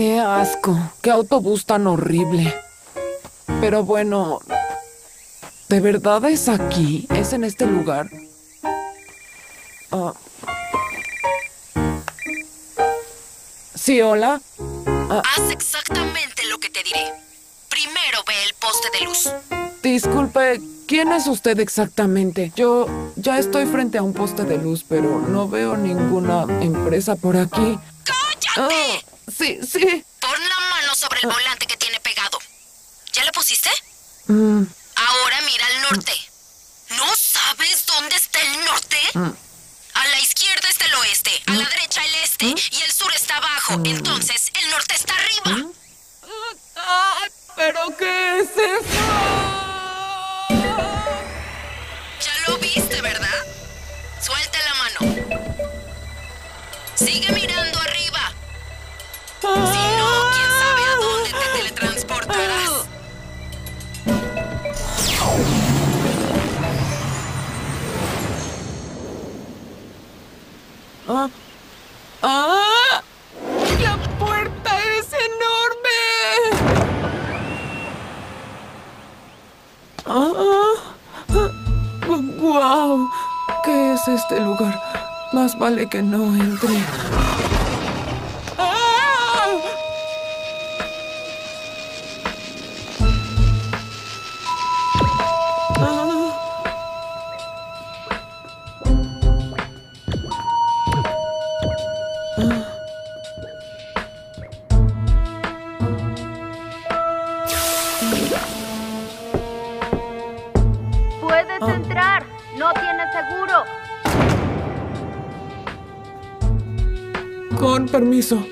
Qué asco. Qué autobús tan horrible. Pero bueno, ¿de verdad es aquí? ¿Es en este lugar? Ah. Sí, hola. Haz exactamente lo que te diré. Primero ve el poste de luz. Disculpe, ¿quién es usted exactamente? Yo ya estoy frente a un poste de luz, pero no veo ninguna empresa por aquí. ¡Cállate! Ah, sí, sí. Pon la mano sobre el volante que tiene pegado. ¿Ya le pusiste? Mm, Ahora mira al norte. ¿No sabes dónde está el norte? mm. A la izquierda está el oeste, a la derecha el este y el sur está abajo. Entonces, el norte está arriba. Ay, ¿Pero qué es eso? Ya lo viste, ¿verdad? Suelta la mano. Sigue mirando Ah, ¡Ah! ¡La puerta es enorme! ¡Ah! ¡Guau! ¿Qué es este lugar? Más vale que no entre. No tienes seguro. Con permiso.